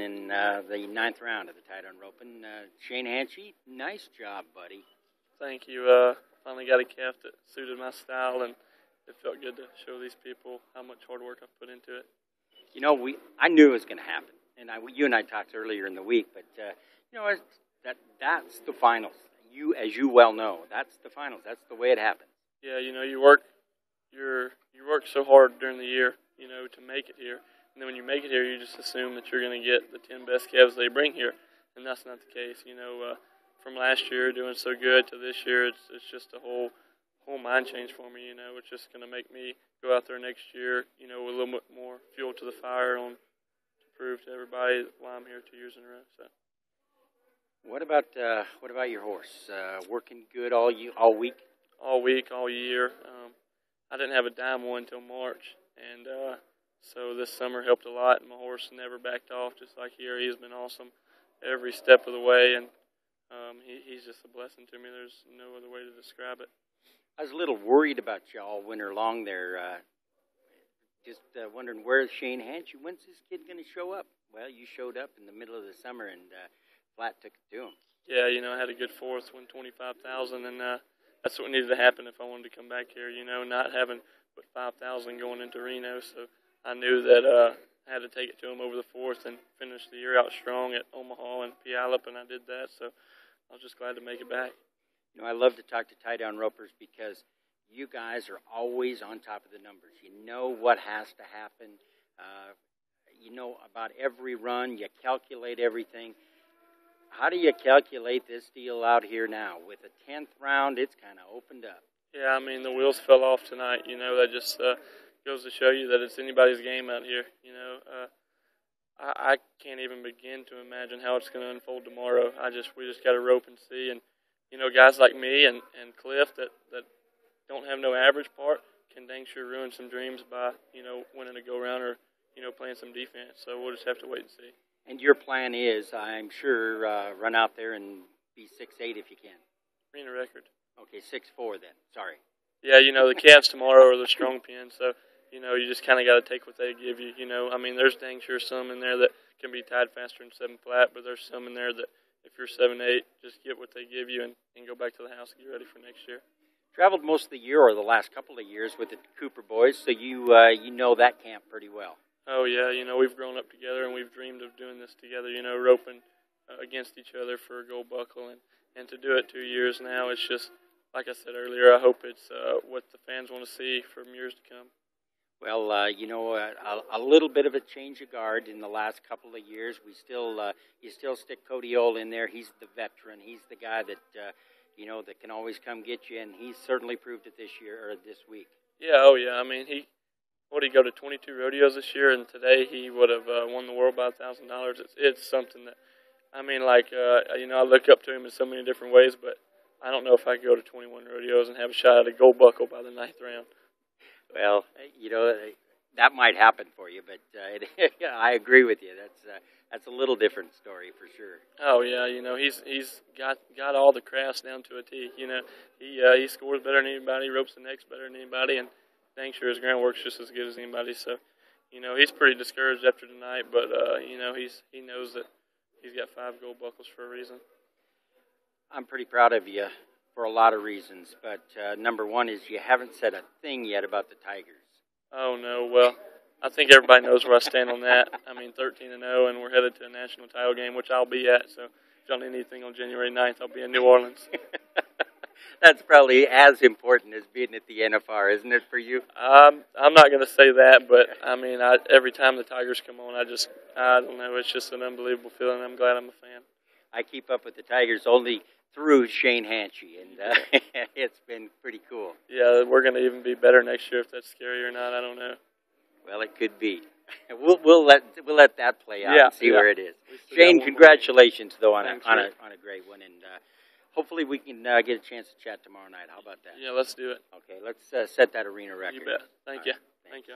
in uh, the ninth round of the Tie Down Roping. Uh, Shane Hanchey, nice job, buddy. Thank you. Uh, finally got a calf that suited my style, and it felt good to show these people how much hard work I've put into it. You know, we I knew it was going to happen, and I, you and I talked earlier in the week, but uh, you know that that's the finals. You, as you well know, that's the finals. That's the way it happens. Yeah, you know, you work, you're you work so hard during the year, you know, to make it here and then when you make it here, you just assume that you're going to get the 10 best calves they bring here. And that's not the case. You know, uh, from last year doing so good to this year, it's, it's just a whole whole mind change for me. You know, it's just going to make me go out there next year, you know, with a little bit more fuel to the fire on to prove to everybody why I'm here two years in a row. So. What about uh, what about your horse? Uh, working good all you all week? All week, all year. Um, I didn't have a dime won until March, and uh, so this summer helped a lot, and my horse never backed off, just like here. He's been awesome every step of the way, and um, he, he's just a blessing to me. There's no other way to describe it. I was a little worried about you all winter long there. Uh, just uh, wondering where's Shane Hanchey? When's this kid going to show up? Well, you showed up in the middle of the summer, and uh, Flat took it to him. Yeah, you know, I had a good fourth, five thousand, and uh, that's what needed to happen if I wanted to come back here. You know, not having but five thousand going into Reno, so I knew that uh, I had to take it to him over the fourth and finish the year out strong at Omaha and Puyallup, and I did that. So I was just glad to make it back. You know, I love to talk to tie down ropers because you guys are always on top of the numbers. You know what has to happen. Uh, you know about every run. You calculate everything. How do you calculate this deal out here now? With a tenth round, it's kind of opened up. Yeah, I mean the wheels fell off tonight. You know, that just uh, goes to show you that it's anybody's game out here. You know, uh, I, I can't even begin to imagine how it's going to unfold tomorrow. I just we just got to rope and see, and you know, guys like me and and Clif that that don't have no average part can dang sure ruin some dreams by you know winning a go round or you know playing some defense. So we'll just have to wait and see. And your plan is, I'm sure, uh, run out there and be six eight if you can. Arena record. Okay, six four then. Sorry. Yeah, you know the calves tomorrow are the strong pins, so you know, you just kind of got to take what they give you. You know, I mean, there's dang sure some in there that can be tied faster than seven flat, but there's some in there that if you're seven eight, just get what they give you and, and go back to the house and get ready for next year. Traveled most of the year or the last couple of years with the Cooper boys, so you uh, you know that camp pretty well. Oh yeah, you know we've grown up together and we've dreamed of doing this together. You know, roping uh, against each other for a gold buckle and and to do it two years now, it's just like I said earlier. I hope it's uh, what the fans want to see for years to come. Well, uh, you know, a, a, little bit of a change of guard in the last couple of years. We still, uh, you still stick Cody Ohl in there. He's the veteran. He's the guy that, uh, you know, that can always come get you, and he's certainly proved it this year or this week. Yeah, oh yeah. I mean, he what he go to 22 rodeos this year, and today he would have uh, won the world by a thousand dollars. It's it's something that, I mean, like uh, you know, I look up to him in so many different ways, but I don't know if I could go to 21 rodeos and have a shot at a gold buckle by the ninth round. Well, you know that might happen for you, but uh, I agree with you. That's uh, that's a little different story for sure. Oh yeah, you know he's he's got got all the crafts down to a T. You know he uh, he scores better than anybody, ropes the necks better than anybody, and dang sure his groundwork's just as good as anybody. So, you know he's pretty discouraged after tonight, but uh, you know he's he knows that he's got five gold buckles for a reason. I'm pretty proud of you for a lot of reasons, but uh, number one is you haven't said a thing yet about the Tigers. Oh no, well, I think everybody knows where I stand on that. I mean, 13 and 0, and we're headed to a national title game, which I'll be at. So, if y'all need anything on January 9th, I'll be in New Orleans. That's probably as important as being at the NFR, isn't it for you? Um, I'm not going to say that, but I mean, I, every time the Tigers come on, I just, I don't know, it's just an unbelievable feeling. I'm glad I'm a fan. I keep up with the Tigers only through Shane Hanchey, and uh, it's been pretty cool. Yeah, we're going to even be better next year if that's scary or not. I don't know. Well, it could be. We'll we'll let we'll let that play out yeah, and see yeah. where it is. Shane, congratulations though on Thanks, a on a on a great one, and uh, hopefully we can uh, get a chance to chat tomorrow night. How about that? Yeah, let's do it. Okay, let's uh, set that arena record. You bet. Thank All you. Right. Thank you.